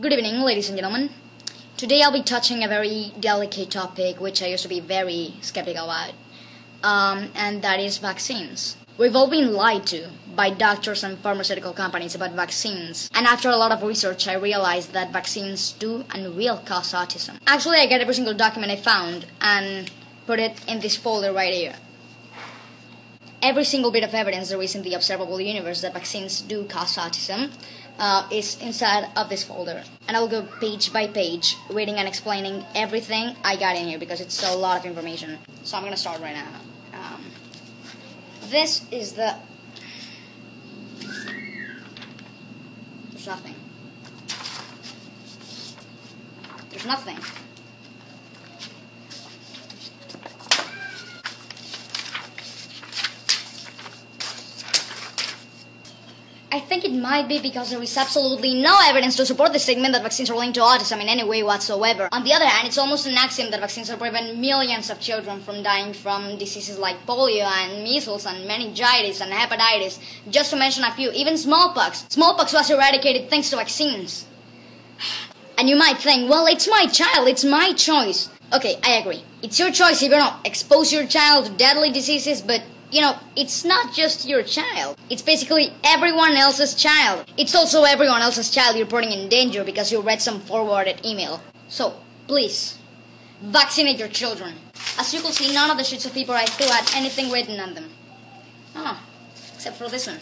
Good evening, ladies and gentlemen. Today I'll be touching a very delicate topic which I used to be very skeptical about, um, and that is vaccines. We've all been lied to by doctors and pharmaceutical companies about vaccines, and after a lot of research, I realized that vaccines do and will cause autism. Actually, I got every single document I found and put it in this folder right here. Every single bit of evidence there is in the observable universe that vaccines do cause autism uh, is inside of this folder. And I'll go page by page, reading and explaining everything I got in here because it's a lot of information. So I'm gonna start right now. Um, this is the. There's nothing. There's nothing. I think it might be because there is absolutely no evidence to support the statement that vaccines are linked to autism in any way whatsoever. On the other hand, it's almost an axiom that vaccines have prevented millions of children from dying from diseases like polio and measles and meningitis and hepatitis, just to mention a few. Even smallpox. Smallpox was eradicated thanks to vaccines. And you might think, well, it's my child, it's my choice. Okay, I agree. It's your choice if you don't expose your child to deadly diseases, but you know, it's not just your child. It's basically everyone else's child. It's also everyone else's child you're putting in danger because you read some forwarded email. So, please, vaccinate your children. As you can see, none of the sheets of paper I threw had anything written on them. Ah, except for this one.